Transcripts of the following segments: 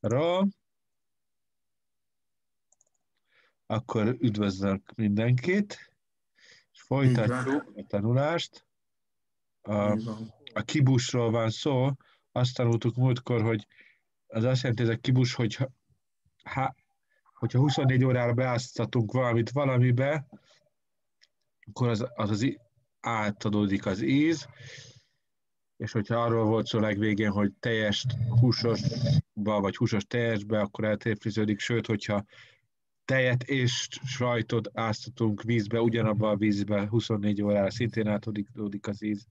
Rom. Akkor üdvözlök mindenkit, és folytatjuk a tanulást. A, a kibusról van szó, azt tanultuk múltkor, hogy az azt jelenti, ez a kibus, hogy ha, hogyha 24 órára beáztatunk valamit valamibe, akkor az az, az átadódik az íz, és hogyha arról volt szó legvégén, hogy teljes húsosba, vagy húsos teljesbe, akkor eltérfriződik, sőt, hogyha tejet és sajtot áztatunk vízbe, ugyanabba a vízbe 24 órára szintén átadódik az íz,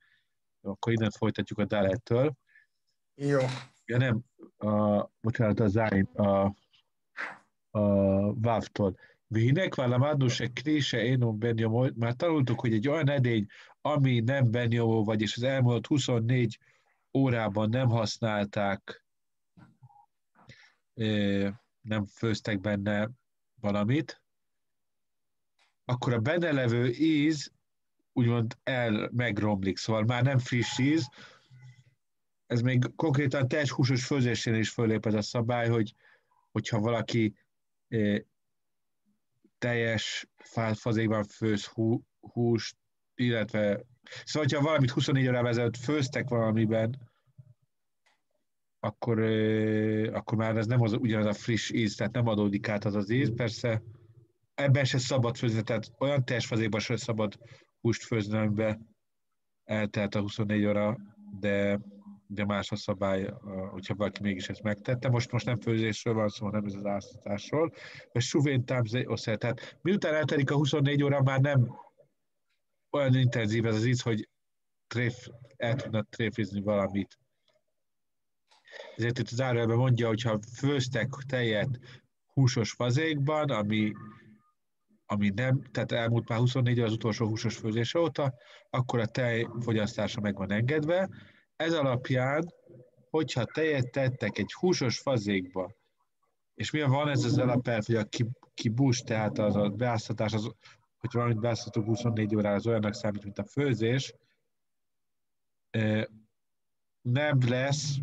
akkor innen folytatjuk a dalettől. Jó. Ja nem, a, bocsánat, a záin, a, a vávtól. Vinek válamadnu se krése énon benyomó, már tanultuk, hogy egy olyan edény, ami nem benyomó, vagyis az elmúlt 24 órában nem használták, nem főztek benne valamit, akkor a benne levő íz úgymond el megromlik, szóval már nem friss íz, ez még konkrétan teljes húsos főzésén is fölép ez a szabály, hogy hogyha valaki teljes fazékban főz hú, húst, illetve szóval, hogyha valamit 24 órával ezelőtt főztek valamiben, akkor, akkor már ez nem az, ugyanaz a friss íz, tehát nem adódik át az az íz. Persze ebben se szabad főzni, tehát olyan teljes fazékban se szabad húst főzni, amiben eltelt a 24 óra, de de más a szabály, hogyha valaki mégis ezt megtette. Most most nem főzésről van szó, nem ez az áztatásról. A suvén támzé. Tehát miután eltelik a 24 óra, már nem olyan intenzív ez az íz, hogy tréf, el tudna tréfizni valamit. Ezért itt az árujelben mondja, hogy ha főztek tejet húsos fazékban, ami, ami nem, tehát elmúlt már 24 az utolsó húsos főzése óta, akkor a tej fogyasztása meg van engedve, ez alapján, hogyha tejet tettek egy húsos fazékba, és milyen van ez az alapelv, hogy a kibus, tehát az a beáztatás, az, hogy valamit beáztatok 24 órára, az olyannak számít, mint a főzés, nem lesz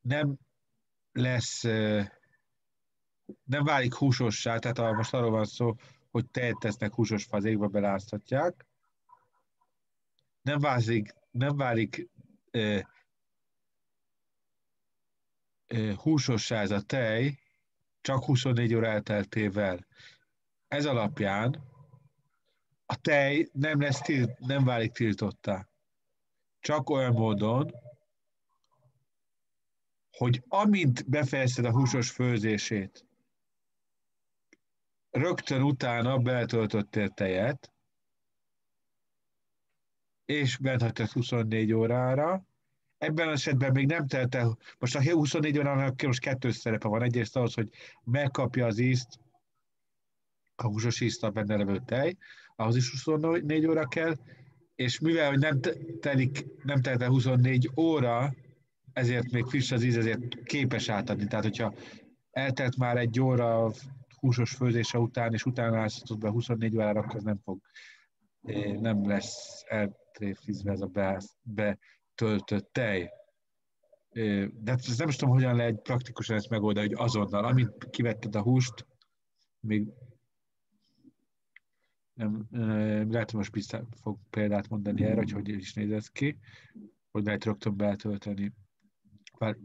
nem lesz nem válik húsossá, tehát most arról van szó, hogy tejet tesznek húsos fazékba, beláztatják, nem válik, nem válik ö, ö, húsossá ez a tej, csak 24 óra elteltével. Ez alapján a tej nem, lesz tilt, nem válik tiltottá. Csak olyan módon, hogy amint befejezted a húsos főzését, rögtön utána betöltöttél tejet, és bent 24 órára. Ebben az esetben még nem telt el, most a 24 órának most kettős szerepe van. Egyrészt ahhoz, hogy megkapja az ízt, a húsos ízt a benne levő tej, ahhoz is 24 óra kell, és mivel hogy nem telik, nem telt el 24 óra, ezért még friss az íz, ezért képes átadni. Tehát, hogyha eltelt már egy óra húsos főzése után, és utána állsz be 24 órára, akkor nem fog, eh, nem lesz el, tréfizve ez a betöltött tej. De hát ezt nem tudom, hogyan lehet praktikusan ezt megoldani, hogy azonnal, amint kivetted a húst, még nem, lehet, most biztos fog példát mondani erre, hogy hogy is néz ki, hogy lehet rögtön betölteni. Bár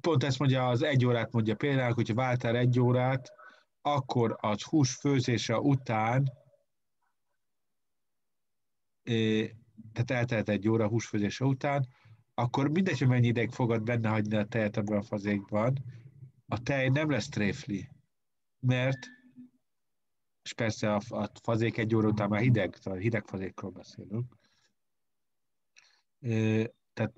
pont ezt mondja, az egy órát mondja például, hogyha váltál egy órát, akkor az hús főzése után tehát eltelt egy óra húsfőzése után, akkor mindegy, hogy mennyi ideig fogad benne hagyni a tejet ebben a fazékban, a tej nem lesz tréfli, mert és persze a, a fazék egy óra után már hideg, tehát hideg fazékról beszélünk. Tehát,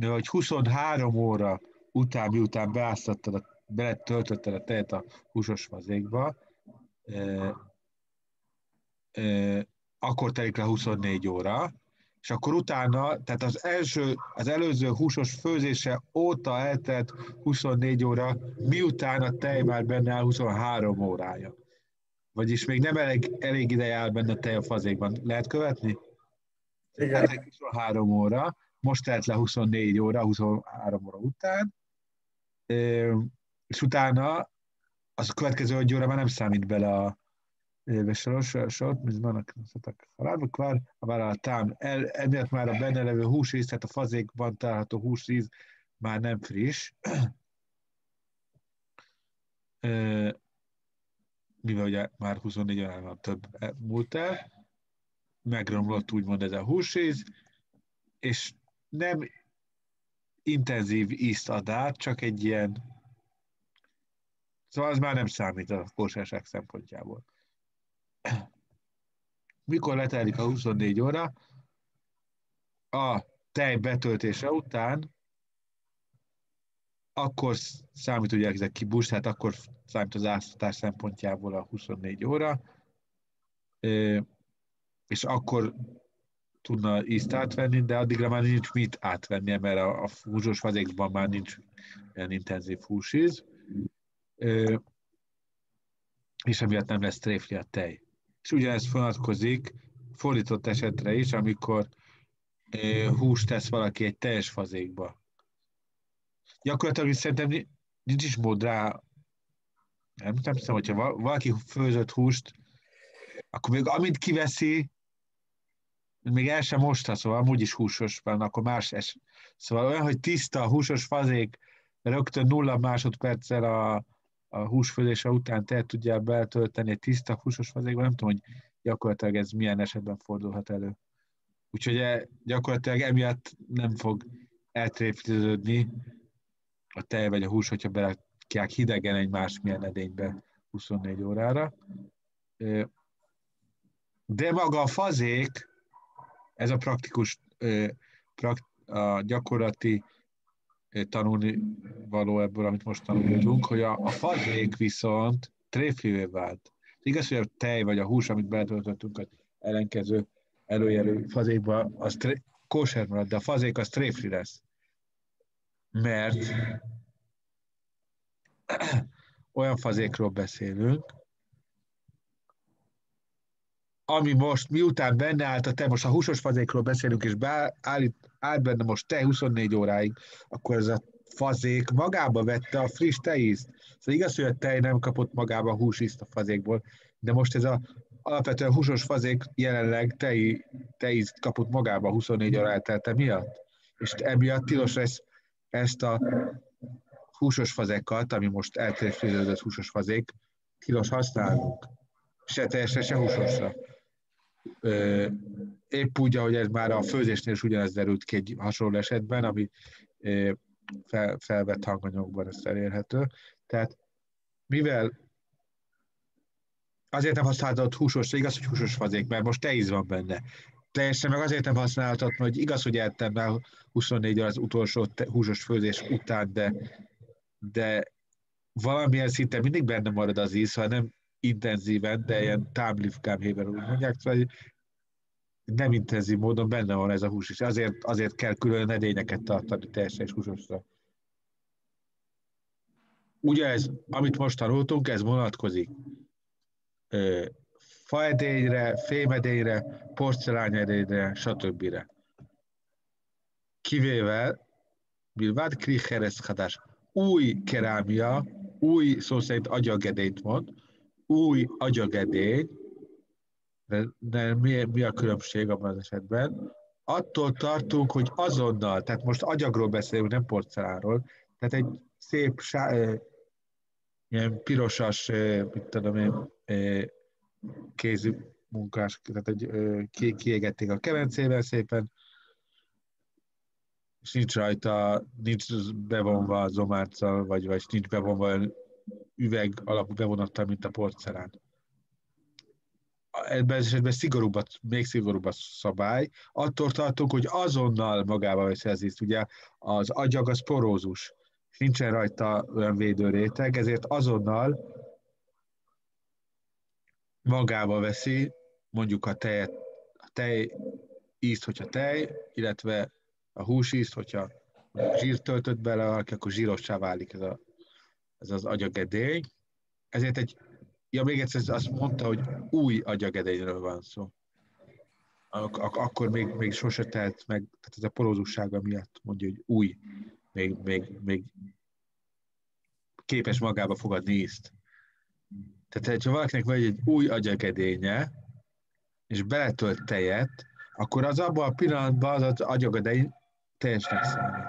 hogy 23 óra után, miután beáztattad, beletöltötted a tejet a húsos fazékba, akkor telik le 24 óra, és akkor utána, tehát az első, az előző húsos főzése óta eltelt 24 óra, miután a tej már benne áll 23 órája. Vagyis még nem elég, elég ideje áll benne a tej a fazékban. Lehet követni? Igen. Hát 23 óra, most telt le 24 óra, 23 óra után, és utána az a következő egy óra már nem számít bele a besorolt, mint vannak halálba kvar, a vállalatám, el, emiatt már a benne levő húsíz, tehát a fazékban található húsíz már nem friss, mivel ugye már 24 órán több múlt el, megromlott úgymond ez a húsíz, és nem intenzív ízt ad át, csak egy ilyen Szóval az már nem számít a kóserság szempontjából. Mikor letelik a 24 óra? A tej betöltése után akkor számít ugye ezek kibús, tehát akkor számít az áztatás szempontjából a 24 óra, és akkor tudna ízt átvenni, de addigra már nincs mit átvenni, mert a, a húzsos fazékban már nincs olyan intenzív húsíz, és emiatt nem lesz tréfli a tej. És ugyanez vonatkozik fordított esetre is, amikor húst tesz valaki egy teljes fazékba. Gyakorlatilag szerintem nincs is mód rá, nem, nem hiszem, hogyha valaki főzött húst, akkor még amint kiveszi, még el sem mosta, szóval amúgy is húsos van, akkor más es. Szóval olyan, hogy tiszta húsos fazék, rögtön nulla másodperccel a, a húsfőzése után te tudjál betölteni egy tiszta húsos fazékba, nem tudom, hogy gyakorlatilag ez milyen esetben fordulhat elő. Úgyhogy e, gyakorlatilag emiatt nem fog eltréfliződni a tej vagy a hús, hogyha berakják hidegen egy másmilyen edénybe 24 órára. De maga a fazék, ez a praktikus, a gyakorlati tanulni való ebből, amit most tanultunk, hogy a, a fazék viszont tréflivé vált. Igaz, hogy a tej vagy a hús, amit betöltöttünk az ellenkező előjelő fazékba, az tré- kóser marad, de a fazék az tréfli lesz. Mert olyan fazékról beszélünk, ami most, miután benne állt a te, most a húsos fazékról beszélünk, és beállít, állt benne most te 24 óráig, akkor ez a fazék magába vette a friss tejízt. Szóval igaz, hogy a tej nem kapott magába a húsízt a fazékból, de most ez a alapvetően húsos fazék jelenleg tej, tejízt kapott magába 24 óra eltelte miatt. És emiatt tilos lesz ezt a húsos fazékat, ami most eltérfűződött húsos fazék, tilos használnunk. Se teljesen, se húsosra épp úgy, ahogy ez már a főzésnél is ugyanez derült ki egy hasonló esetben, ami fel, felvett hanganyagban ezt elérhető. Tehát mivel azért nem használhatod húsos, igaz, hogy húsos fazék, mert most teíz van benne. Teljesen meg azért nem használhatod, hogy igaz, hogy ettem már 24 óra az utolsó húsos főzés után, de, de valamilyen szinten mindig benne marad az íz, ha nem intenzíven, de ilyen támlifkámhéber úgy mondják, szóval nem intenzív módon benne van ez a hús, és azért, azért kell külön edényeket tartani teljesen és húsosra. Ugye ez, amit most tanultunk, ez vonatkozik faedényre, fémedényre, porcelánedényre, stb. Kivéve, Bilvád Kricheres új kerámia, új szó szerint agyagedényt mond, új agyagedény, de, de mi, mi a különbség abban az esetben? Attól tartunk, hogy azonnal, tehát most agyagról beszélünk, nem porcelánról, tehát egy szép, sá, ilyen pirosas, mit tudom én, kézi munkás, tehát egy, ki, kiégették a kemencével szépen, és nincs rajta, nincs bevonva a zomárccal, vagy, vagy nincs bevonva üveg alapú bevonattal, mint a porcelán. Ebben az esetben szigorúbb, még szigorúbb a szabály, attól tartunk, hogy azonnal magába veszi az ízt. Ugye? Az agyag az porózus, nincsen rajta olyan védőréteg, ezért azonnal magába veszi mondjuk a tejet, a tej ízt, hogyha tej, illetve a hús ízt, hogyha zsírt töltött bele, akkor zsírossá válik ez, a, ez az agyagedély. Ezért egy Ja, még egyszer azt mondta, hogy új agyagedényről van szó. ak- ak- akkor még, még sose telt meg, tehát ez a porózussága miatt mondja, hogy új, még, még, még képes magába fogadni ízt. Tehát, ha valakinek vagy egy új agyagedénye, és beletölt tejet, akkor az abban a pillanatban az, az agyagedény teljesnek számít.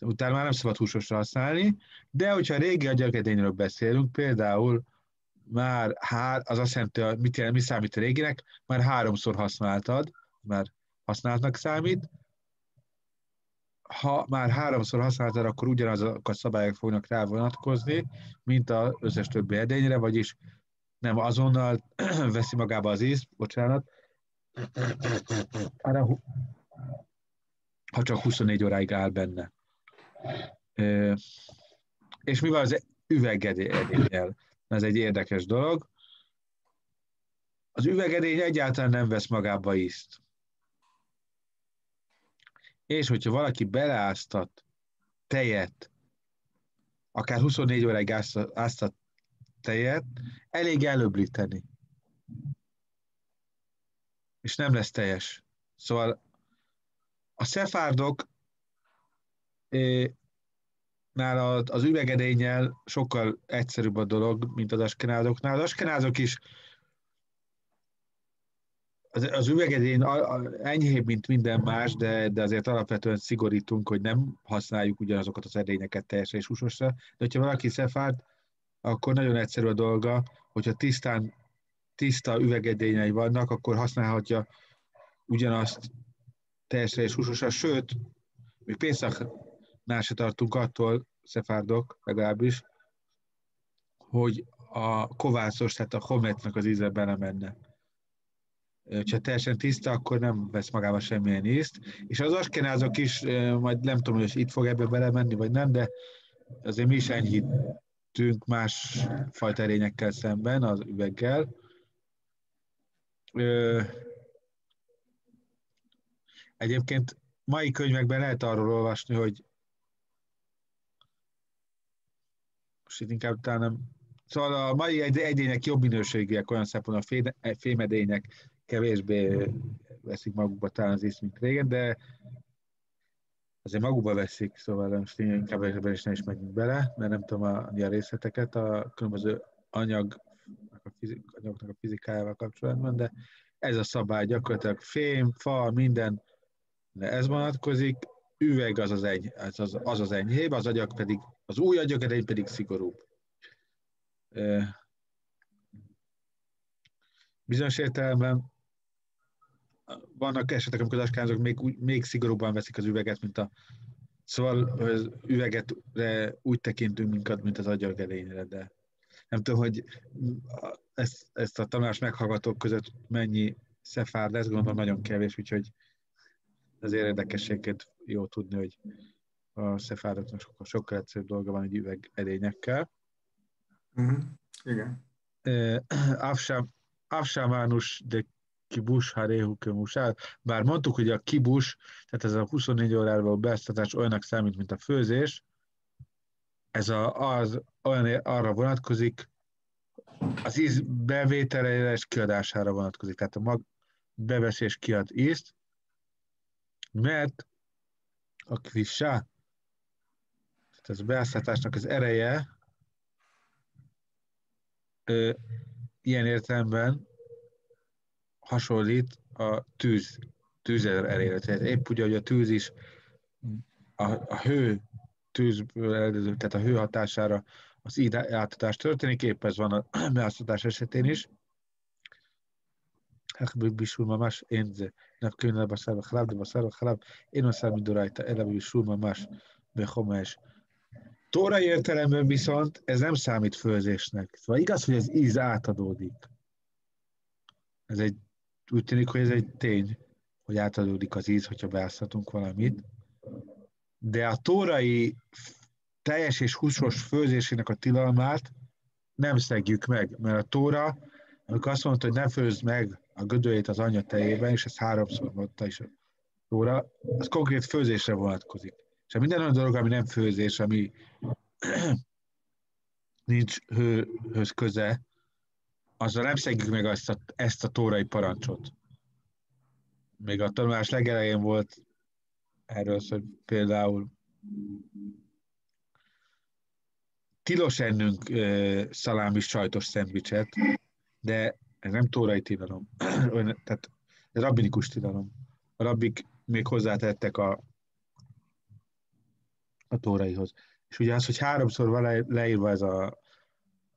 Utána már nem szabad húsosra használni, de hogyha régi agyagedényről beszélünk, például már hár, az azt jelenti, hogy mit, jelent, mi számít a réginek, már háromszor használtad, már használtnak számít, ha már háromszor használtad, akkor ugyanazok a szabályok fognak rá vonatkozni, mint az összes többi edényre, vagyis nem azonnal veszi magába az ízt, bocsánat, hanem ha csak 24 óráig áll benne. És mi van az üvegedényel? Ez egy érdekes dolog. Az üvegedény egyáltalán nem vesz magába ízt. És hogyha valaki beleáztat tejet, akár 24 óráig áztat tejet, elég előblíteni. És nem lesz teljes. Szóval a szefárdok nál az üvegedénnyel sokkal egyszerűbb a dolog, mint az askenázoknál. Az askenázok is az, az üvegedény enyhébb, mint minden más, de, de azért alapvetően szigorítunk, hogy nem használjuk ugyanazokat az edényeket teljesen és húsosra. De hogyha valaki szefárd, akkor nagyon egyszerű a dolga, hogyha tisztán tiszta üvegedényei vannak, akkor használhatja ugyanazt teljesre és húsosra, sőt, még pénzaknál se tartunk attól, szefárdok legalábbis, hogy a kovászos, tehát a hometnek az íze bele menne. Ha teljesen tiszta, akkor nem vesz magába semmilyen ízt. És az askenázok is, majd nem tudom, hogy itt fog ebbe belemenni, vagy nem, de azért mi is enyhítünk más fajta erényekkel szemben, az üveggel. Egyébként mai könyvekben lehet arról olvasni, hogy most itt inkább talán. Szóval a mai egyének jobb minőségiek olyan szempontból a fémedények kevésbé veszik magukba talán az ízt, mint régen, de azért magukba veszik, szóval most inkább ebben is ne is megyünk bele, mert nem tudom a, a részleteket a különböző anyag, a fizik, anyagoknak a fizikájával kapcsolatban, de ez a szabály gyakorlatilag fém, fa, minden, de ez vonatkozik, üveg az az, eny, az, az, az, az enyhébb, az agyag pedig, az új agyag pedig szigorúbb. Bizonyos értelemben vannak esetek, amikor az askányzók még, még szigorúbban veszik az üveget, mint a Szóval az üvegetre úgy tekintünk minket, mint az agyagedényre, de nem tudom, hogy ezt, ezt a tanulás meghallgatók között mennyi szefár lesz, gondolom nagyon kevés, úgyhogy azért érdekességet jó tudni, hogy a szefárdoknak sokkal, sokkal egyszerűbb dolga van egy üveg edényekkel. Uh-huh. Igen. Afsámánus de kibus haréhu kömusál. Bár mondtuk, hogy a kibus, tehát ez a 24 órával beáztatás olyanak számít, mint a főzés, ez a, az olyan arra vonatkozik, az íz bevételére és kiadására vonatkozik. Tehát a mag bevesz és kiad ízt, mert a kvissá, tehát az beáztatásnak az ereje ö, ilyen értelemben hasonlít a tűz, tűz erejére. Tehát épp úgy, hogy a tűz is a, a hő tűzből tehát a hő hatására az átadás történik, épp ez van a beáztatás esetén is. Énze, nev könyve basár a halab, de basár a halab, én a szám mindorajta, ele bisul mamás behomás. Tóra értelemben viszont ez nem számít főzésnek. Szóval igaz, hogy az íz átadódik. Ez egy úgy tűnik, hogy ez egy tény, hogy átadódik az íz, hogyha beáztatunk valamit. De a tórai teljes és húsos főzésének a tilalmát nem szegjük meg, mert a tóra, amikor azt mondta, hogy ne főzd meg a gödőjét az anya tejében, és ezt háromszor mondta is a tóra, az konkrét főzésre vonatkozik. És minden olyan dolog, ami nem főzés, ami nincs hőhöz köze, azzal nem szegjük meg ezt a, ezt a tórai parancsot. Még a tanulás legelején volt erről, hogy például tilos ennünk uh, szalámi sajtos szendvicset, de ez nem tórai tilalom, tehát rabbinikus tilalom. A rabbik még hozzátettek a, a tóraihoz. És ugye az, hogy háromszor van leírva ez a,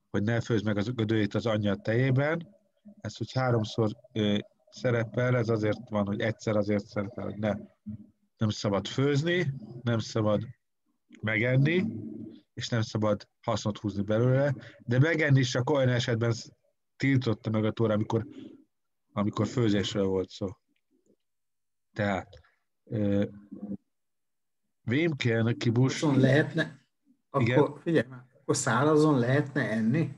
hogy ne főzd meg az gödőjét az anyja tejében, ez, hogy háromszor ö, szerepel, ez azért van, hogy egyszer azért szerepel, hogy ne, nem szabad főzni, nem szabad megenni, és nem szabad hasznot húzni belőle, de megenni is csak olyan esetben tiltotta meg a tóra, amikor, amikor főzésről volt szó. Tehát Vémkén kibus... Azon lehetne, akkor Igen? figyelj már, akkor szárazon lehetne enni?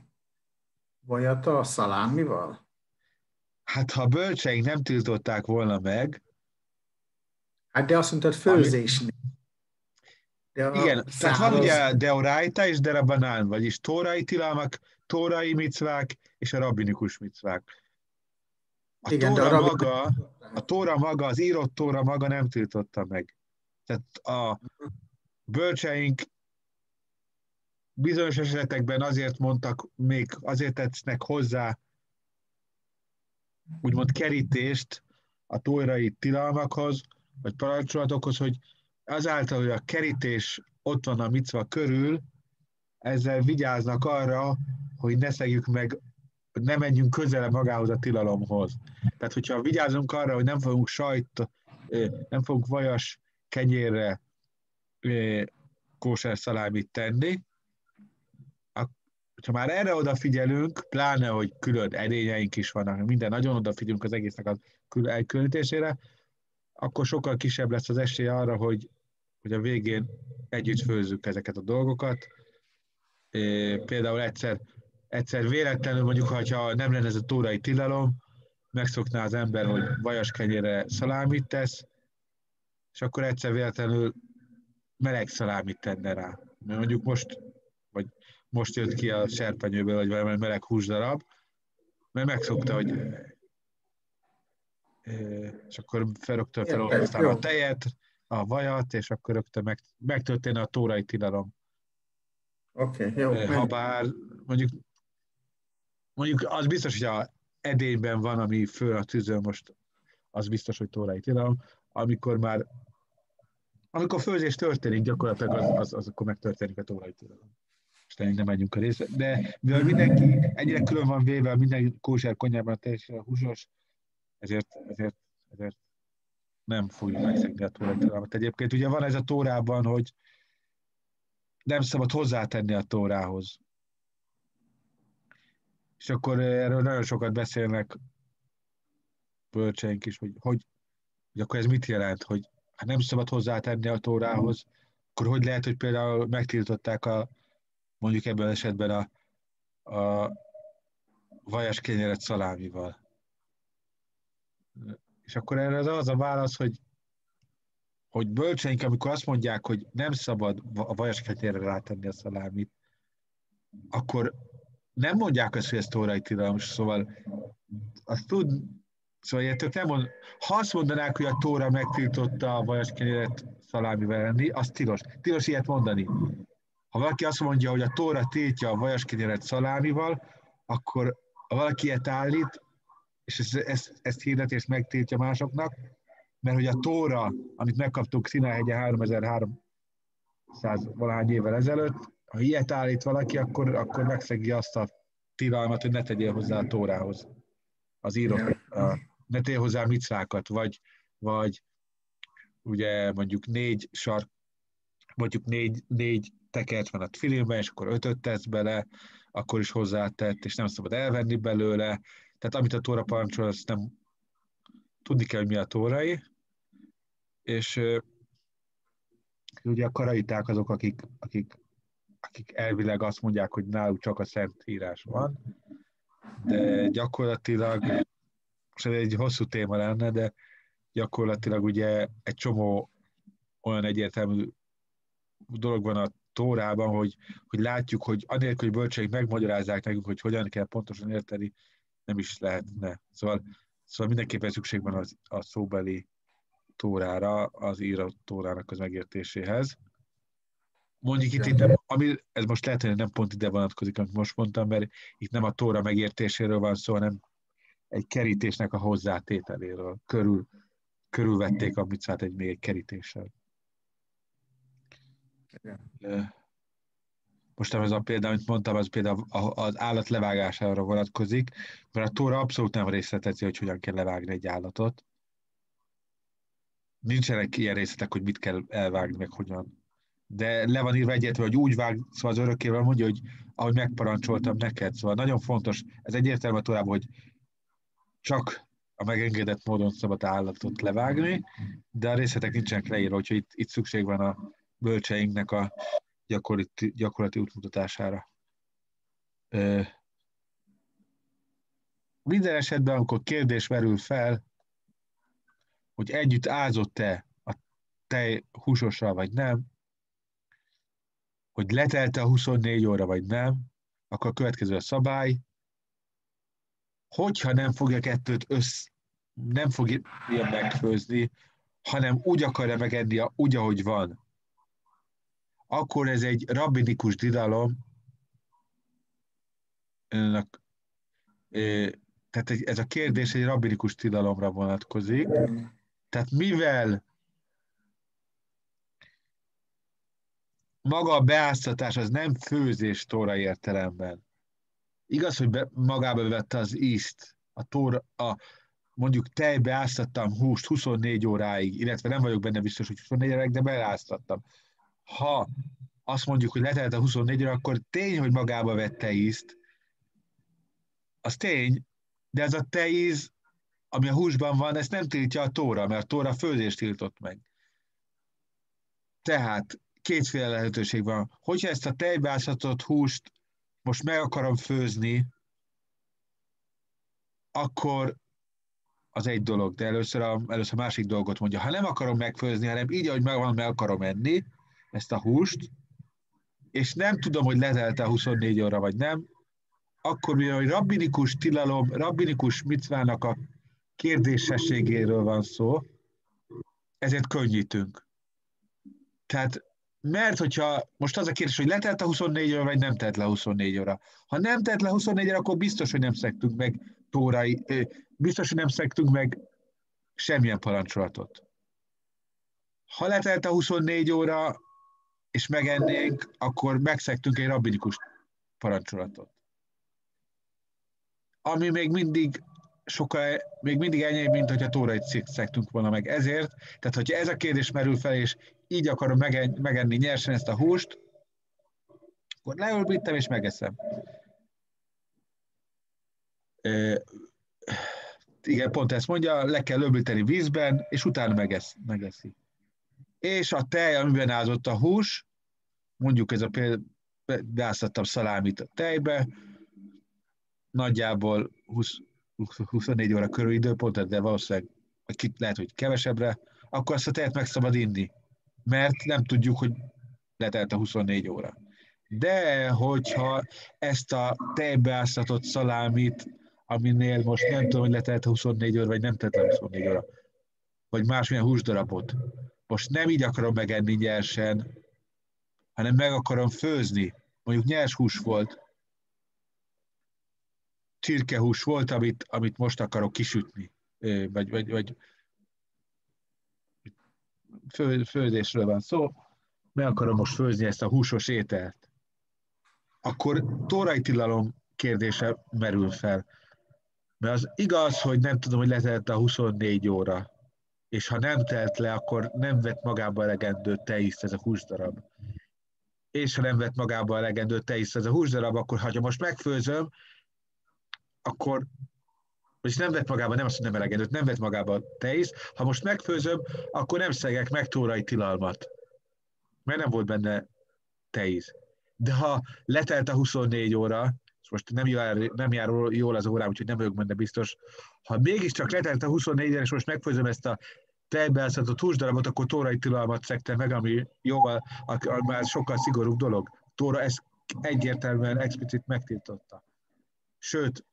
Vajat a szalámival? Hát ha a bölcseink nem tiltották volna meg... Hát de azt mondtad főzésnél. De Igen, száraz... tehát van ugye deoraita és derabanán, vagyis tórai tilalmak, tórai micvák és a rabbinikus micvák. A Igen, tóra, de a maga, a tóra maga, az írott tóra maga nem tiltotta meg. Tehát a bölcseink bizonyos esetekben azért mondtak, még azért tetsznek hozzá úgymond kerítést a tórai tilalmakhoz, vagy parancsolatokhoz, hogy azáltal, hogy a kerítés ott van a micva körül, ezzel vigyáznak arra, hogy ne szegjük meg, hogy ne menjünk közelebb magához a tilalomhoz. Tehát, hogyha vigyázunk arra, hogy nem fogunk sajt, nem fogunk vajas kenyérre kóser szalámit tenni, ha már erre odafigyelünk, pláne, hogy külön edényeink is vannak, minden nagyon odafigyelünk az egésznek a elkülönítésére, akkor sokkal kisebb lesz az esélye arra, hogy, hogy a végén együtt főzzük ezeket a dolgokat. É, például egyszer, egyszer véletlenül, mondjuk, ha nem lenne ez a tórai tilalom, megszokná az ember, hogy vajas kenyére szalámit tesz, és akkor egyszer véletlenül meleg szalámit tenne rá. Mert mondjuk most, vagy most jött ki a serpenyőből, vagy valami meleg húsdarab, mert megszokta, hogy és akkor felrögtön felolvasztál a tejet, a vajat, és akkor rögtön meg, megtörténne a tórai tilalom. Oké, okay, jó. Ha bár mondjuk, mondjuk az biztos, hogy a edényben van, ami föl a tűzön most, az biztos, hogy tórai tilalom. Amikor már amikor főzés történik, gyakorlatilag az, az, az akkor megtörténik a tilalom. Most nem megyünk a részre. De mivel mindenki egyre külön van véve, minden kóser konyhában teljesen húsos, ezért, ezért, ezért nem fogjuk megszegni a tórai tilalmat. Egyébként ugye van ez a tórában, hogy nem szabad hozzátenni a tórához. És akkor erről nagyon sokat beszélnek bölcseink is, hogy, hogy, hogy akkor ez mit jelent, hogy hát nem szabad hozzátenni a tórához, akkor hogy lehet, hogy például megtiltották a, mondjuk ebben esetben a, a vajas kenyeret szalámival. És akkor erre az, az a válasz, hogy, hogy bölcseink, amikor azt mondják, hogy nem szabad a vajas kenyérre rátenni a szalámit, akkor nem mondják azt, hogy ez tórai tilalom, szóval azt tud, Szóval ilyettől nem mond, ha azt mondanák, hogy a Tóra megtiltotta a vajas kenyeret szalámivel enni, az tilos. Tilos ilyet mondani. Ha valaki azt mondja, hogy a Tóra tiltja a vajas kenyeret szalámival, akkor ha valaki ilyet állít, és ezt, ezt, ezt hirdet és megtiltja másoknak, mert hogy a Tóra, amit megkaptuk Sinai-hegye 3300 valahány évvel ezelőtt, ha ilyet állít valaki, akkor, akkor megszegi azt a tilalmat, hogy ne tegyél hozzá a Tórához, az írott, a, ne tél hozzá micvákat, vagy, vagy ugye mondjuk négy sark, mondjuk négy, négy tekert van a filimben, és akkor ötöt tesz bele, akkor is hozzátett, és nem szabad elvenni belőle. Tehát amit a tóra parancsol, azt nem tudni kell, hogy mi a tórai. És ugye a karaiták azok, akik, akik, akik elvileg azt mondják, hogy náluk csak a szent írás van, de gyakorlatilag most ez egy hosszú téma lenne, de gyakorlatilag ugye egy csomó olyan egyértelmű dolog van a Tórában, hogy, hogy látjuk, hogy anélkül, hogy bölcseik megmagyarázzák nekünk, hogy hogyan kell pontosan érteni nem is lehetne. Szóval, szóval mindenképpen szükség van az, a szóbeli tórára, az írott tórának az megértéséhez. Mondjuk itt, itt nem, ami, ez most lehet, hogy nem pont ide vonatkozik, amit most mondtam, mert itt nem a tóra megértéséről van szó, hanem egy kerítésnek a hozzátételéről. Körül, körülvették a micvát egy még egy kerítéssel. Most ez a példa, amit mondtam, az például az állat levágására vonatkozik, mert a tóra abszolút nem részletezi, hogy hogyan kell levágni egy állatot. Nincsenek ilyen részletek, hogy mit kell elvágni, meg hogyan. De le van írva egyetlen, hogy úgy vág, szóval az örökkével mondja, hogy ahogy megparancsoltam neked. Szóval nagyon fontos, ez egyértelmű a tórában, hogy csak a megengedett módon szabad állatot levágni, de a részletek nincsenek leírva, úgyhogy itt, itt szükség van a bölcseinknek a gyakorlati, gyakorlati útmutatására. Minden esetben, amikor kérdés merül fel, hogy együtt ázott-e a tej húsosra, vagy nem, hogy letelte a 24 óra, vagy nem, akkor a következő a szabály, hogyha nem fogja kettőt össz, nem fogja megfőzni, hanem úgy akarja megenni, úgy, ahogy van, akkor ez egy rabbinikus didalom, tehát ez a kérdés egy rabbinikus tilalomra vonatkozik. Tehát mivel maga a beáztatás az nem főzés tóra értelemben. Igaz, hogy be, magába vette az ízt, a tóra, a, mondjuk tejbe áztattam húst 24 óráig, illetve nem vagyok benne biztos, hogy 24 óráig, de beáztattam ha azt mondjuk, hogy letelt a 24-re, akkor tény, hogy magába vett teízt. Az tény, de ez a teíz, ami a húsban van, ezt nem tiltja a tóra, mert a tóra főzést tiltott meg. Tehát kétféle lehetőség van. Hogyha ezt a tejbászatott húst most meg akarom főzni, akkor az egy dolog, de először a, először a másik dolgot mondja. Ha nem akarom megfőzni, hanem így, ahogy megvan, meg akarom enni, ezt a húst, és nem tudom, hogy letelte a 24 óra vagy nem, akkor mivel hogy rabbinikus tilalom, rabbinikus micvának a kérdésességéről van szó, ezért könnyítünk. Tehát, mert hogyha most az a kérdés, hogy letelt a 24 óra, vagy nem telt le 24 óra. Ha nem telt le 24 óra, akkor biztos, hogy nem szektünk meg tórai, biztos, hogy nem szektünk meg semmilyen parancsolatot. Ha letelt a 24 óra, és megennénk, akkor megszektünk egy rabinikus parancsolatot. Ami még mindig sokkal, még mindig ennyi, mint hogyha tórai szektünk volna meg. Ezért, tehát hogyha ez a kérdés merül fel, és így akarom megen, megenni nyersen ezt a húst, akkor leölbítem és megeszem. E, igen, pont ezt mondja, le kell öblíteni vízben, és utána megesz, megeszi. És a tej, amiben ázott a hús, mondjuk ez a például beáztattam szalámit a tejbe, nagyjából 20, 24 óra körül időpont, de valószínűleg lehet, hogy kevesebbre, akkor azt a tejet meg szabad inni, mert nem tudjuk, hogy letelt a 24 óra. De hogyha ezt a tejbeáztatott szalámit, aminél most nem tudom, hogy letelt a 24 óra, vagy nem telt a 24 óra, vagy másmilyen húsdarabot, most nem így akarom megenni nyersen, hanem meg akarom főzni. Mondjuk nyers hús volt, csirkehús volt, amit, amit most akarok kisütni, vagy, vagy, vagy fő, főzésről van szó, meg akarom most főzni ezt a húsos ételt. Akkor tórai kérdése merül fel. Mert az igaz, hogy nem tudom, hogy letelt a 24 óra, és ha nem telt le, akkor nem vett magába elegendő tejiszt ez a húsdarab. És ha nem vett magába elegendő tejiszt ez a húsdarab, akkor ha most megfőzöm, akkor és nem vett magába, nem azt, hogy nem elegendőt, nem vett magába tejiszt, ha most megfőzöm, akkor nem szegek meg tórai tilalmat. Mert nem volt benne tejsz. De ha letelt a 24 óra, és most nem jár, nem jár jól az órám, úgyhogy nem vagyok benne biztos, ha mégiscsak letelt a 24 és most megfőzöm ezt a tejbeáztatott húsdarabot, akkor tórai tilalmat szekte meg, ami jóval, már sokkal szigorúbb dolog. Tóra ezt egyértelműen explicit megtiltotta. Sőt,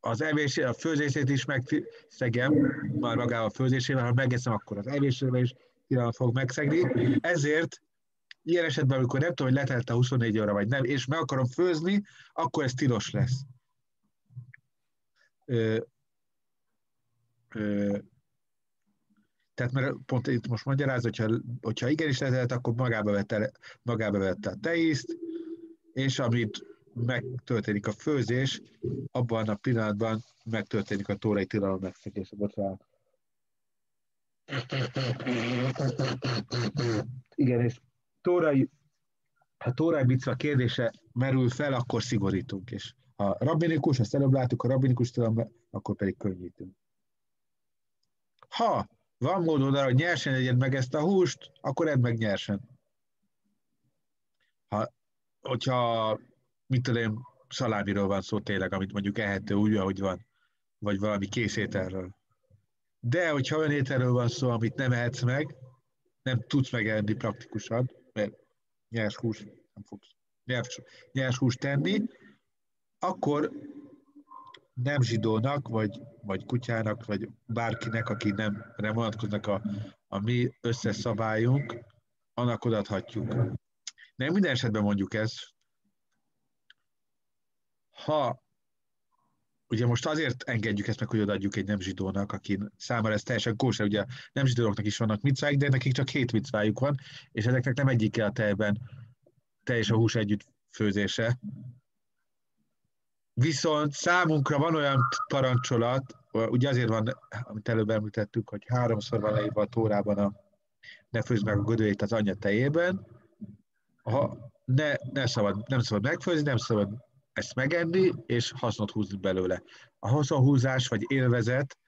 az evés, a főzését is megszegem, már magával a főzésével, ha megeszem, akkor az evésével is fog megszegni. Ezért ilyen esetben, amikor nem tudom, hogy letelt a 24 óra, vagy nem, és meg akarom főzni, akkor ez tilos lesz. Ö, ö, tehát mert pont itt most magyaráz, hogyha, hogyha igenis letelt, akkor magába vette, magába vette a teiszt, és amit megtörténik a főzés, abban a pillanatban megtörténik a tórai tilalom megszegése. Bocsánat. Igen, és tórai, ha tórai bicva kérdése merül fel, akkor szigorítunk, és ha rabbinikus, ezt előbb láttuk, a rabbinikus tilalom, akkor pedig könnyítünk. Ha van módod arra, hogy nyersen egyed meg ezt a húst, akkor edd meg nyersen. Ha, hogyha mit tudom, szalámiról van szó tényleg, amit mondjuk ehető úgy, ahogy van, vagy valami készételről. De hogyha olyan ételről van szó, amit nem ehetsz meg, nem tudsz megenni praktikusan, mert nyers hús nem fogsz nyers, nyers hús tenni, akkor nem zsidónak, vagy, vagy kutyának, vagy bárkinek, aki nem, nem vonatkoznak a, a mi összes szabályunk, annak odaadhatjuk. Nem minden esetben mondjuk ezt, ha ugye most azért engedjük ezt meg, hogy odaadjuk egy nem zsidónak, aki számára ez teljesen kóser, ugye nem zsidóknak is vannak micváik, de nekik csak hét micvájuk van, és ezeknek nem egyik a tejben teljes a hús együtt főzése. Viszont számunkra van olyan parancsolat, ugye azért van, amit előbb említettük, hogy háromszor van leírva a tórában a ne főzd meg a gödőjét az anya tejében, ha ne, ne szabad, nem szabad megfőzni, nem szabad ezt megenni, és hasznot húzni belőle. A haszonhúzás vagy élvezet,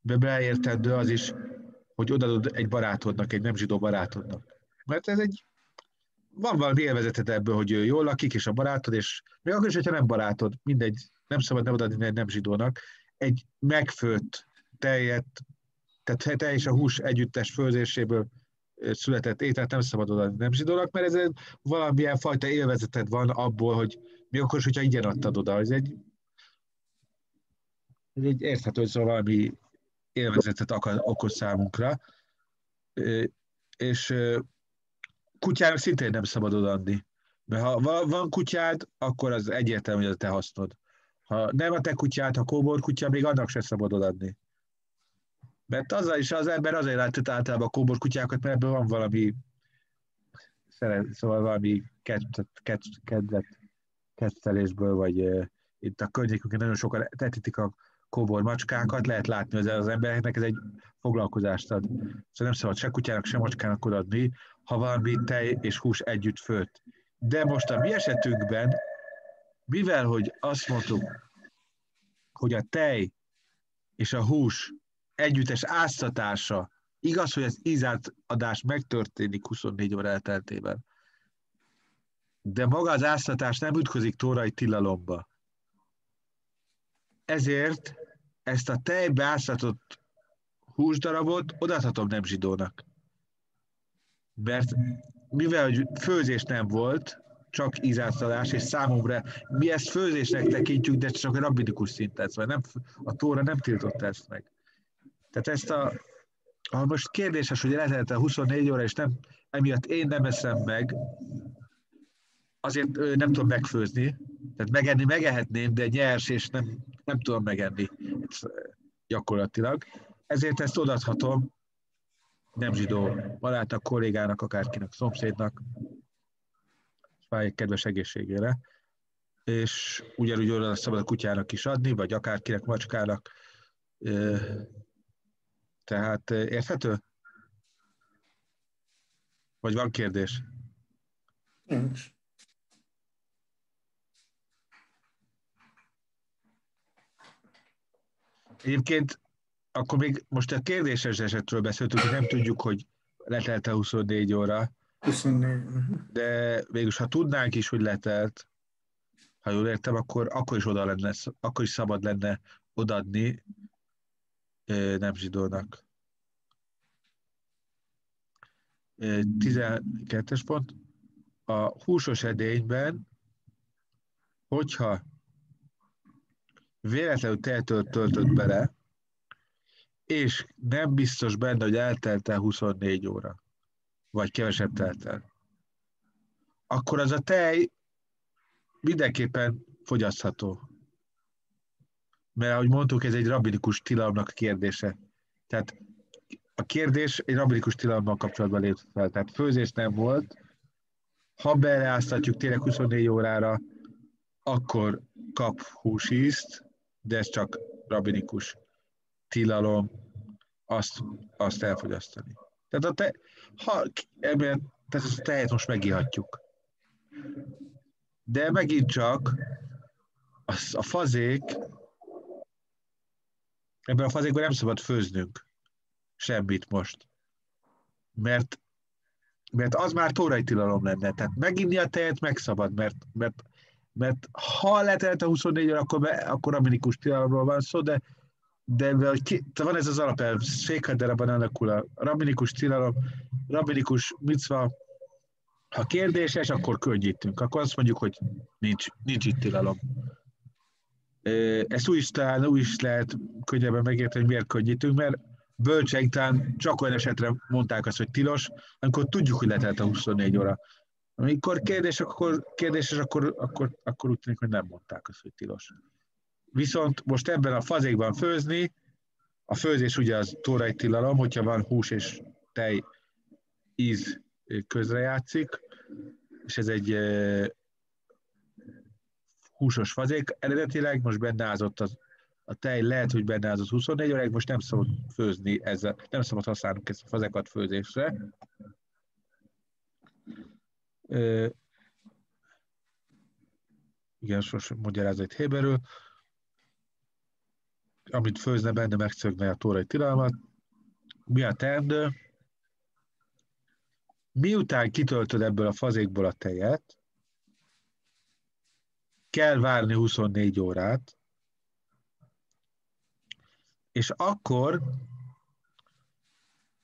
beértendő az is, hogy odaadod egy barátodnak, egy nem zsidó barátodnak. Mert ez egy, van valami élvezeted ebből, hogy ő jól lakik, és a barátod, és még akkor is, hogyha nem barátod, mindegy, nem szabad nem odaadni egy nem zsidónak, egy megfőtt tejet, tehát tej és a hús együttes főzéséből született ételt nem szabad odaadni nem zsidónak, mert ez valamilyen fajta élvezeted van abból, hogy mi akkor hogyha ingyen adtad oda, ez egy, ez egy érthető, hogy szóval valami élvezetet okoz számunkra, és kutyának szintén nem szabad odaadni. Mert ha van kutyád, akkor az egyértelmű, hogy a te hasznod. Ha nem a te kutyád, ha kóbor kutya, még annak se szabad odaadni. Mert azzal is az ember azért látja általában a kóbor kutyákat, mert ebből van valami szóval valami kedvet, kedvet kettelésből, vagy itt a környékünkön nagyon sokan tetítik a kóbor macskákat, lehet látni, hogy az embereknek ez egy foglalkozást ad. Szóval nem szabad se kutyának, se macskának odaadni, ha valami tej és hús együtt főtt. De most a mi esetünkben, mivel hogy azt mondtuk, hogy a tej és a hús együttes áztatása, igaz, hogy az ízátadás megtörténik 24 óra elteltében, de maga az áztatás nem ütközik tórai tilalomba. Ezért ezt a tejbe áztatott húsdarabot odaadhatom nem zsidónak. Mert mivel hogy főzés nem volt, csak ízátszadás, és számomra mi ezt főzésnek tekintjük, de csak a rabbinikus szinten, szóval nem, a tóra nem tiltott ezt meg. Tehát ezt a, ha most kérdéses, hogy lehet 24 óra, és nem, emiatt én nem eszem meg, azért nem tudom megfőzni, tehát megenni megehetném, de nyers, és nem, nem tudom megenni gyakorlatilag. Ezért ezt odaadhatom nem zsidó barátnak, kollégának, akárkinek, szomszédnak, fáj kedves egészségére, és ugyanúgy oda szabad a kutyának is adni, vagy akárkinek, macskának. Tehát érthető? Vagy van kérdés? Nincs. Egyébként akkor még most a kérdéses esetről beszéltünk, hogy nem tudjuk, hogy letelt a 24 óra. 24. De végülis, ha tudnánk is, hogy letelt, ha jól értem, akkor, akkor is oda lenne, akkor is szabad lenne odadni nem zsidónak. 12-es pont. A húsos edényben, hogyha véletlenül tehetől töltött bele, és nem biztos benne, hogy eltelt el 24 óra, vagy kevesebb telt el, akkor az a tej mindenképpen fogyasztható. Mert ahogy mondtuk, ez egy rabinikus tilalomnak a kérdése. Tehát a kérdés egy rabinikus tilalommal kapcsolatban lépett fel. Tehát főzés nem volt. Ha beleáztatjuk tényleg 24 órára, akkor kap húsízt, de ez csak rabinikus tilalom azt, azt elfogyasztani. Tehát a te, ha ebben, tehát ezt a tejet most megihatjuk. De megint csak a, a fazék, ebben a fazékban nem szabad főznünk semmit most. Mert, mert az már tórai tilalom lenne. Tehát meginni a tejet megszabad, mert, mert, mert ha letelt a 24 óra, akkor, be, akkor aminikus tilalomról van szó, de de ki, van ez az alapelv, Sékhaderában alakul a rabinikus tilalom, rabinikus micva, ha kérdéses, akkor könnyítünk. Akkor azt mondjuk, hogy nincs, nincs itt tilalom. Ezt úgy is, talán, úgy is lehet könnyebben megérteni, hogy miért könnyítünk, mert bölcseink talán csak olyan esetre mondták azt, hogy tilos, amikor tudjuk, hogy letelt a 24 óra. Amikor kérdés, akkor kérdéses, akkor, akkor, akkor úgy tűnik, hogy nem mondták azt, hogy tilos. Viszont most ebben a fazékban főzni, a főzés ugye az tórai tilalom, hogyha van hús és tej íz közrejátszik, és ez egy húsos fazék. Eredetileg most benne ázott az, a tej, lehet, hogy benne ázott 24 óráig, most nem szabad főzni ezzel, nem szabad használnunk ezt a fazekat főzésre. Igen, most magyarázat héberül amit főzne benne, megszögne a tórai tilalmat. Mi a teendő? Miután kitöltöd ebből a fazékból a tejet, kell várni 24 órát, és akkor,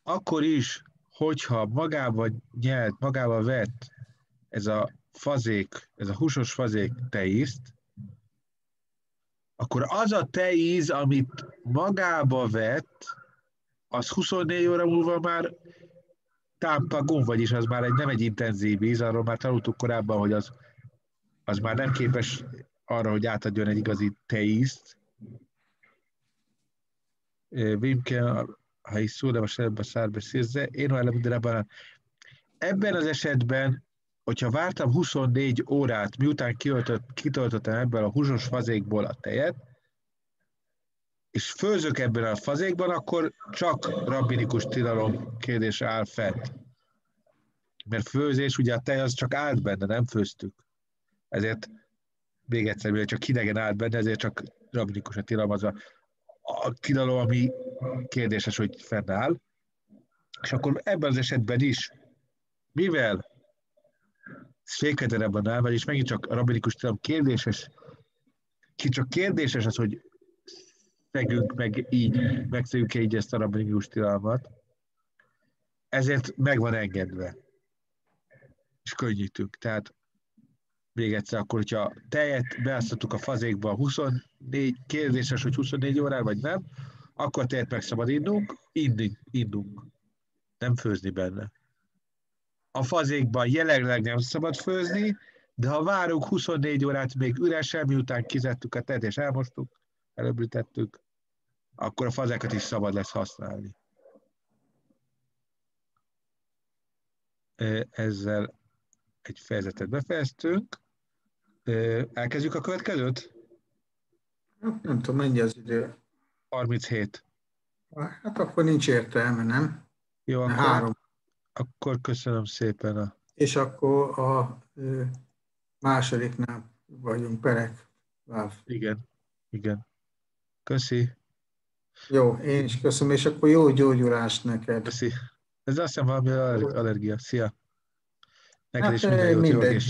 akkor is, hogyha magába nyelt, magába vett ez a fazék, ez a húsos fazék teízt, akkor az a teíz, amit magába vett, az 24 óra múlva már támpagon, vagyis az már egy, nem egy intenzív víz, arról már tanultuk korábban, hogy az, az már nem képes arra, hogy átadjon egy igazi teízt. Vimke, ha is szó, de most ebben a szárbe szírze, én ebben, ebben az esetben hogyha vártam 24 órát, miután kitöltöttem ebből a húsos fazékból a tejet, és főzök ebben a fazékban, akkor csak rabbinikus tilalom kérdés áll fent. Mert főzés, ugye a tej az csak állt benne, nem főztük. Ezért még egyszer, mivel csak hidegen állt benne, ezért csak rabbinikus a tilalom, az a, a tilalom, ami kérdéses, hogy fennáll. És akkor ebben az esetben is, mivel fékederebben áll, vagyis megint csak a rabinikus tilalom kérdéses, ki csak kérdéses az, hogy szegünk meg így, megszegünk -e így ezt a rabinikus tilalmat, ezért meg van engedve. És könnyítünk. Tehát még egyszer, akkor, hogyha tejet beáztatuk a fazékba 24, kérdéses, hogy 24 órán vagy nem, akkor tejet meg szabad innunk, inni, innunk. Nem főzni benne a fazékban jelenleg nem szabad főzni, de ha várunk 24 órát még üresen, miután kizettük a tejet és elmostuk, előbbrítettük, akkor a fazékat is szabad lesz használni. Ezzel egy fejezetet befejeztünk. Elkezdjük a következőt? Nem tudom, mennyi az idő. 37. Hát akkor nincs értelme, nem? Jó, akkor, három. Akkor köszönöm szépen a... És akkor a másodiknál vagyunk, Perek. Váv. Igen, igen. Köszi. Jó, én is köszönöm, és akkor jó gyógyulást neked. Köszi. Ez azt hiszem valami allergia. Szia. Neked hát, is minden jót, mindegy.